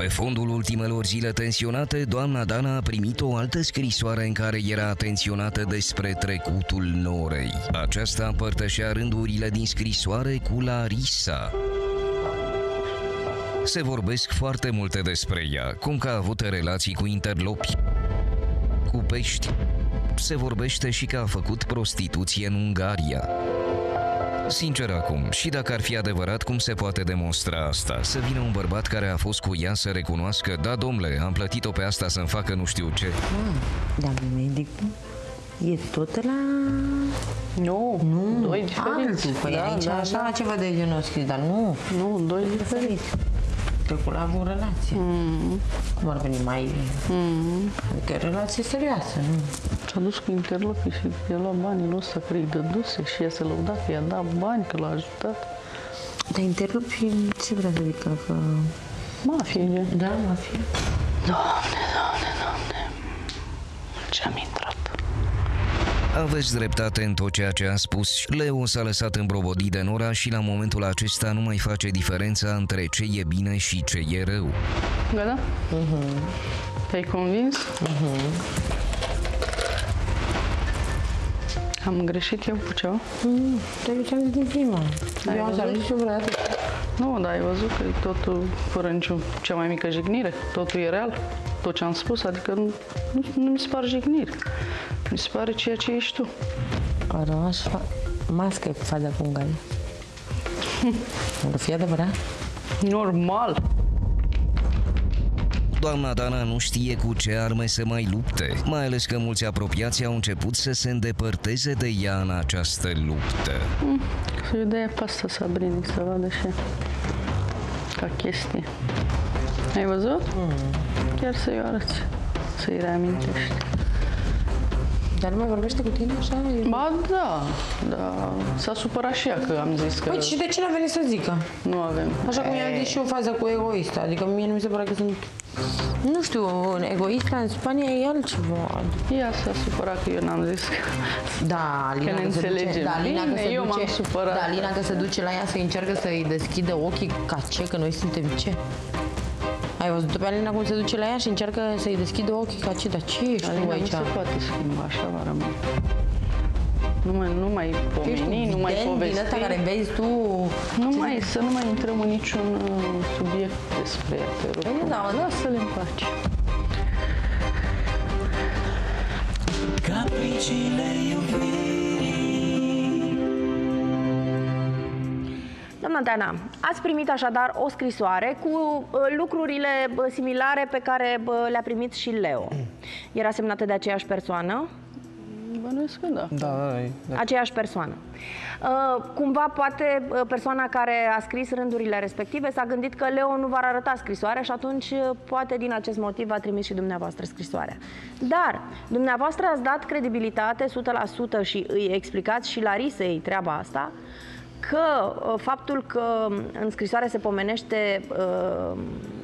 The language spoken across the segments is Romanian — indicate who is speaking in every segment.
Speaker 1: Pe fondul ultimelor zile tensionate, doamna Dana a primit o altă scrisoare în care era atenționată despre trecutul Norei. Aceasta împărtășea rândurile din scrisoare cu Larisa. Se vorbesc foarte multe despre ea, cum că a avut relații cu interlopi, cu pești. Se vorbește și că a făcut prostituție în Ungaria. Sincer acum, și dacă ar fi adevărat, cum se poate demonstra asta? Să vină un bărbat care a fost cu ea să recunoască, da, domnule, am plătit-o pe asta să-mi facă nu știu ce.
Speaker 2: Dar medicul e tot la...
Speaker 3: Nu,
Speaker 2: Nu,
Speaker 3: doi diferiți.
Speaker 2: altul. Păi
Speaker 3: da,
Speaker 2: aici
Speaker 3: da,
Speaker 2: așa
Speaker 3: da.
Speaker 2: ceva de genul scris, dar nu.
Speaker 3: Nu, doi diferiți.
Speaker 2: Diferit. Trecut la o relație.
Speaker 3: Mm.
Speaker 2: Cum ar veni mai... Adică e relație serioasă, nu?
Speaker 3: S-a dus cu interlopii și i-a luat banii ăsta care îi dăduse și ea se lăuda că i-a dat bani, că l-a ajutat.
Speaker 2: Dar interrupi ce vrea să zică? Că...
Speaker 3: Mafie, gen.
Speaker 2: Da, mafie.
Speaker 3: Doamne, doamne, doamne. Ce-am intrat.
Speaker 1: Aveți dreptate în tot ceea ce a spus. Leo s-a lăsat îmbrobodit de Nora și la momentul acesta nu mai face diferența între ce e bine și ce e rău.
Speaker 3: Gata? Te-ai convins? Am greșit eu cu ceva?
Speaker 2: Mm, te ce-am zis din prima.
Speaker 3: Ai
Speaker 2: Eu am
Speaker 3: văzut?
Speaker 2: zis și eu vreodată.
Speaker 3: Nu, dar ai văzut că e totul fără nicio cea mai mică jignire. Totul e real. Tot ce am spus, adică nu, nu, nu mi se pare jignire. Mi se pare ceea ce ești tu.
Speaker 2: Aș rămas fa- mască cu faza cu Ungaria. O fi adevărat?
Speaker 3: Normal.
Speaker 1: Doamna Dana nu știe cu ce arme să mai lupte, mai ales că mulți apropiați au început să se îndepărteze de ea în această luptă.
Speaker 3: Să-i dea pe asta Sabrini să vadă și ea. ca chestie. Ai văzut? Chiar să-i arăți, să-i reamintești.
Speaker 2: Dar nu mai vorbește cu tine așa? E-
Speaker 3: Ba da, da, s-a supărat și ea că am zis că
Speaker 2: Păi și de ce n-a venit să zică?
Speaker 3: nu avem.
Speaker 2: Așa cum i-am zis și eu faza cu egoistă. Adică mie nu mi se pare că sunt... Nu știu, un egoist în Spania e altceva.
Speaker 3: Ea s-a supărat că eu n-am zis că...
Speaker 2: Da, Alina
Speaker 3: Că ne
Speaker 2: că se duce,
Speaker 3: înțelegem
Speaker 2: da, Alina
Speaker 3: bine,
Speaker 2: că se
Speaker 3: eu m-am
Speaker 2: duce,
Speaker 3: supărat.
Speaker 2: Da, Alina că se duce la ea să încearcă să-i deschidă ochii ca ce, că noi suntem ce? Ai văzut pe Alina cum se duce la ea și încearcă să-i deschidă ochii ca ce? Dar ce ești
Speaker 3: Alina
Speaker 2: tu
Speaker 3: nu
Speaker 2: aici?
Speaker 3: se poate schimba, așa va rămâne. Nu mai, nu mai
Speaker 2: Ești
Speaker 3: pomeni,
Speaker 2: un
Speaker 3: nu mai
Speaker 2: vident din
Speaker 3: povesti.
Speaker 2: ăsta care vezi tu...
Speaker 3: Nu mai, să nu mai intrăm în niciun uh, subiect despre ea, te rog.
Speaker 2: Păi nu, da, da.
Speaker 3: Lasă-le în pace.
Speaker 4: Capriciile iubirii
Speaker 5: Doamna Dana, ați primit așadar o scrisoare cu uh, lucrurile bă, similare pe care bă, le-a primit și Leo. Era semnată de aceeași persoană?
Speaker 3: Bănuiesc că da.
Speaker 6: Da, da, e- da.
Speaker 5: Aceeași persoană. Uh, cumva, poate, uh, persoana care a scris rândurile respective s-a gândit că Leo nu va arăta scrisoarea și atunci, uh, poate, din acest motiv, a trimis și dumneavoastră scrisoarea. Dar, dumneavoastră ați dat credibilitate 100% și îi explicați și Larisei treaba asta, că uh, faptul că în scrisoare se pomenește uh,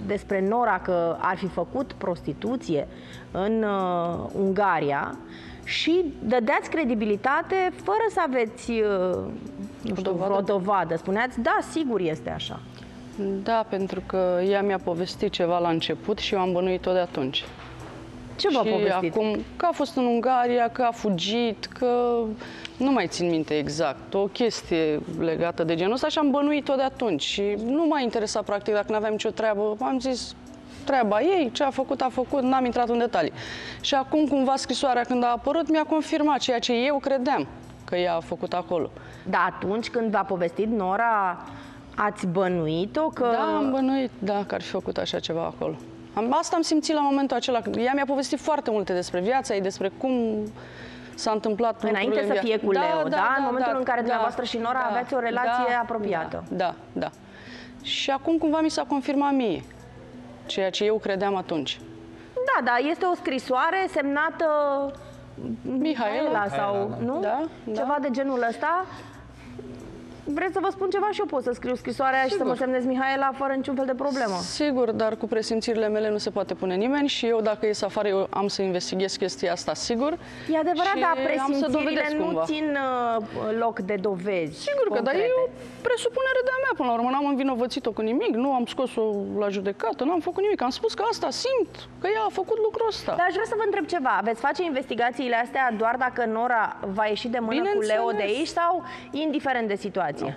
Speaker 5: despre Nora că ar fi făcut prostituție în uh, Ungaria și dădeați credibilitate fără să aveți uh, nu știu,
Speaker 3: dovadă?
Speaker 5: vreo dovadă. Spuneați, da, sigur este așa.
Speaker 3: Da, pentru că ea mi-a povestit ceva la început și eu am bănuit-o de atunci.
Speaker 5: Ce v-a
Speaker 3: și
Speaker 5: povestit?
Speaker 3: acum că a fost în Ungaria, că a fugit, că nu mai țin minte exact, o chestie legată de genul ăsta și am bănuit-o de atunci. Și nu m-a interesat practic dacă nu aveam nicio treabă. Am zis treaba ei, ce a făcut, a făcut, n-am intrat în detalii. Și acum cumva scrisoarea când a apărut mi-a confirmat ceea ce eu credeam că ea a făcut acolo.
Speaker 5: Da, atunci când v-a povestit Nora, ați bănuit-o că...
Speaker 3: Da, am bănuit, da, că ar fi făcut așa ceva acolo. Am, asta am simțit la momentul acela. Ea mi-a povestit foarte multe despre viața ei, despre cum s-a întâmplat
Speaker 5: Înainte
Speaker 3: lucrurile
Speaker 5: să
Speaker 3: în
Speaker 5: fie
Speaker 3: via-
Speaker 5: cu Leo, da? În momentul în care dumneavoastră și Nora aveați o relație apropiată.
Speaker 3: Da, da, da. Și acum cumva mi s-a confirmat mie ceea ce eu credeam atunci.
Speaker 5: Da, da, este o scrisoare semnată
Speaker 3: Mihaela.
Speaker 5: Mihaela sau,
Speaker 6: Mihaela, da.
Speaker 5: nu?
Speaker 3: Da, da.
Speaker 5: Ceva de genul ăsta. Vreți să vă spun ceva și eu pot să scriu scrisoarea Sigur. și să mă semnez Mihaela fără niciun fel de problemă.
Speaker 3: Sigur, dar cu presimțirile mele nu se poate pune nimeni și eu dacă ies afară eu am să investighez chestia asta, sigur.
Speaker 5: E adevărat, dar presimțirile nu cumva. țin uh, loc de dovezi
Speaker 3: Sigur concrete. că, dar e o presupunere de-a mea până la urmă. N-am învinovățit-o cu nimic, nu am scos-o la judecată, n-am făcut nimic. Am spus că asta simt, că ea a făcut lucrul ăsta.
Speaker 5: Dar aș vrea să vă întreb ceva. Veți face investigațiile astea doar dacă Nora va ieși de mână cu Leo de aici sau indiferent de situație?
Speaker 3: Nu.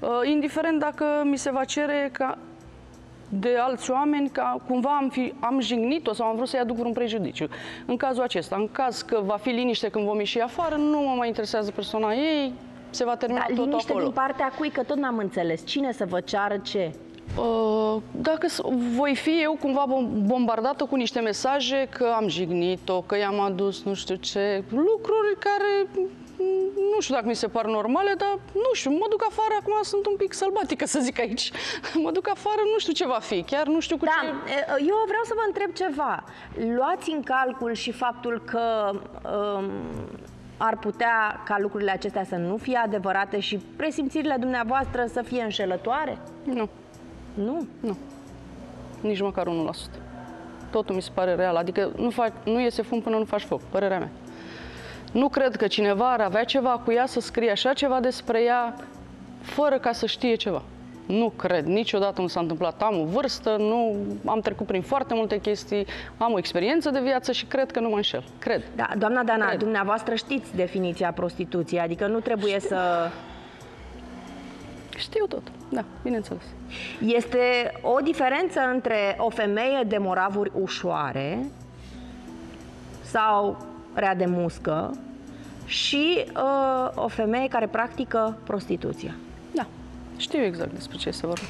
Speaker 3: Uh, indiferent dacă mi se va cere ca de alți oameni ca cumva am, fi, am jignit-o sau am vrut să-i aduc vreun prejudiciu. În cazul acesta, în caz că va fi liniște când vom ieși afară, nu mă mai interesează persoana ei, se va termina da, tot
Speaker 5: liniște
Speaker 3: acolo.
Speaker 5: din partea cui, că tot n-am înțeles. Cine să vă ceară ce?
Speaker 3: Uh, dacă voi fi eu cumva bombardată cu niște mesaje că am jignit-o, că i-am adus nu știu ce, lucruri care nu știu dacă mi se par normale, dar nu știu, mă duc afară, acum sunt un pic sălbatică să zic aici. mă duc afară, nu știu ce va fi, chiar nu știu cu
Speaker 5: da,
Speaker 3: ce...
Speaker 5: eu vreau să vă întreb ceva. Luați în calcul și faptul că um, ar putea ca lucrurile acestea să nu fie adevărate și presimțirile dumneavoastră să fie înșelătoare?
Speaker 3: Nu.
Speaker 5: Nu?
Speaker 3: Nu. Nici măcar 1%. Totul mi se pare real. Adică nu, fac, nu iese fum până nu faci foc, părerea mea. Nu cred că cineva ar avea ceva cu ea să scrie așa ceva despre ea fără ca să știe ceva. Nu cred, niciodată nu s-a întâmplat. Am o vârstă, nu, am trecut prin foarte multe chestii, am o experiență de viață și cred că nu mă înșel. Cred.
Speaker 5: Da, doamna Dana, cred. dumneavoastră știți definiția prostituției, adică nu trebuie Știu. să...
Speaker 3: Știu tot, da, bineînțeles.
Speaker 5: Este o diferență între o femeie de moravuri ușoare sau rea de muscă și uh, o femeie care practică prostituția.
Speaker 3: Da, știu exact despre ce este vorba.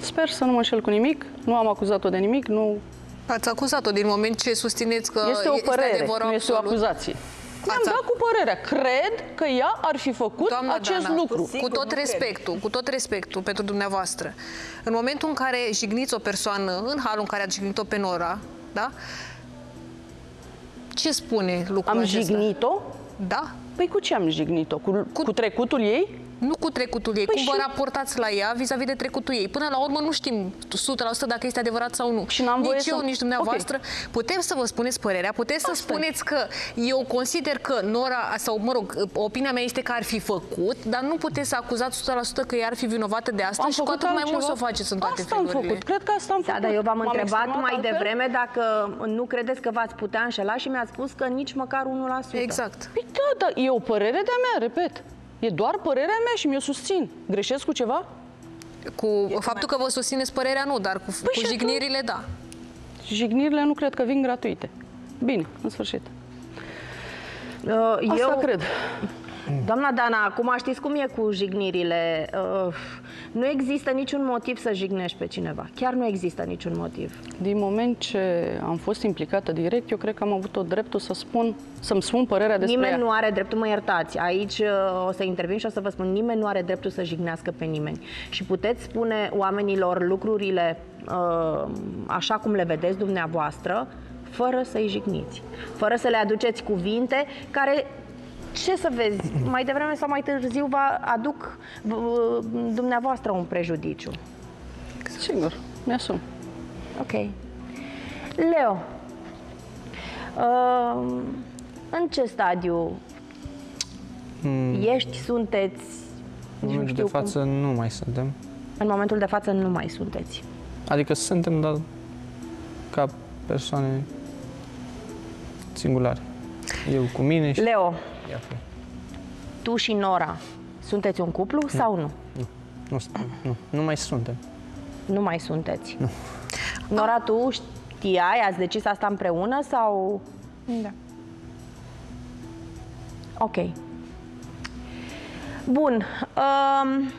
Speaker 3: Sper să nu mă înșel cu nimic, nu am acuzat-o de nimic, nu...
Speaker 4: Ați acuzat-o din moment ce susțineți că
Speaker 3: este o părere, este nu este o acuzație. Mi-am dat cu părerea. Cred că ea ar fi făcut Doamna acest Dana, lucru.
Speaker 4: Sigur, cu tot respectul, cred. cu tot respectul pentru dumneavoastră. În momentul în care jigniți o persoană, în halul în care ați jignit-o pe Nora, da? Ce spune lucrul
Speaker 3: Am
Speaker 4: acesta?
Speaker 3: jignit-o?
Speaker 4: Da.
Speaker 3: Păi cu ce am jignit-o? Cu, cu... cu trecutul ei?
Speaker 4: Nu cu trecutul ei, păi cum și... vă raportați la ea vis-a-vis de trecutul ei. Până la urmă nu știm 100% dacă este adevărat sau nu.
Speaker 3: Și n-am
Speaker 4: nici
Speaker 3: voie
Speaker 4: eu,
Speaker 3: să...
Speaker 4: nici dumneavoastră. Okay. Putem să vă spuneți părerea, puteți Asta să spuneți că eu consider că Nora, sau mă rog, opinia mea este că ar fi făcut, dar nu puteți să acuzați 100% că ea ar fi vinovată de asta am și cu atât mai mult să o faceți în toate
Speaker 3: asta felurile. am făcut, cred că asta am
Speaker 5: da,
Speaker 3: făcut.
Speaker 5: dar eu v-am întrebat mai altfel? devreme dacă nu credeți că v-ați putea înșela și mi-ați spus că nici măcar 1%.
Speaker 4: Exact.
Speaker 3: Păi da, da, e o părere de-a mea, repet. E doar părerea mea și mi-o susțin. Greșesc cu ceva?
Speaker 4: Cu e faptul că vă susțineți părerea nu, dar cu, păi cu jignirile da.
Speaker 3: Jignirile nu cred că vin gratuite. Bine, în sfârșit.
Speaker 5: Uh, Asta
Speaker 3: eu... cred.
Speaker 5: Doamna Dana, acum știți cum e cu jignirile. Uh, nu există niciun motiv să jignești pe cineva. Chiar nu există niciun motiv.
Speaker 3: Din moment ce am fost implicată direct, eu cred că am avut tot dreptul să spun, să-mi spun părerea despre
Speaker 5: Nimeni
Speaker 3: ea.
Speaker 5: nu are dreptul, mă iertați. Aici uh, o să intervin și o să vă spun, nimeni nu are dreptul să jignească pe nimeni. Și puteți spune oamenilor lucrurile uh, așa cum le vedeți dumneavoastră, fără să-i jigniți, fără să le aduceți cuvinte care ce să vezi, mai devreme sau mai târziu va aduc dumneavoastră un prejudiciu.
Speaker 3: Sigur, mi-asum.
Speaker 5: Ok. Leo, uh, în ce stadiu mm. ești, sunteți?
Speaker 6: În momentul de față cum... nu mai suntem.
Speaker 5: În momentul de față nu mai sunteți.
Speaker 6: Adică suntem, dar ca persoane singulare. Eu cu mine și...
Speaker 5: Leo, tu și Nora sunteți un cuplu nu. sau nu?
Speaker 6: Nu. Nu, nu, nu mai suntem.
Speaker 5: Nu mai sunteți?
Speaker 6: Nu.
Speaker 5: Nora, tu știai, ați decis asta împreună sau...
Speaker 4: Da.
Speaker 5: Ok. Bun. Um,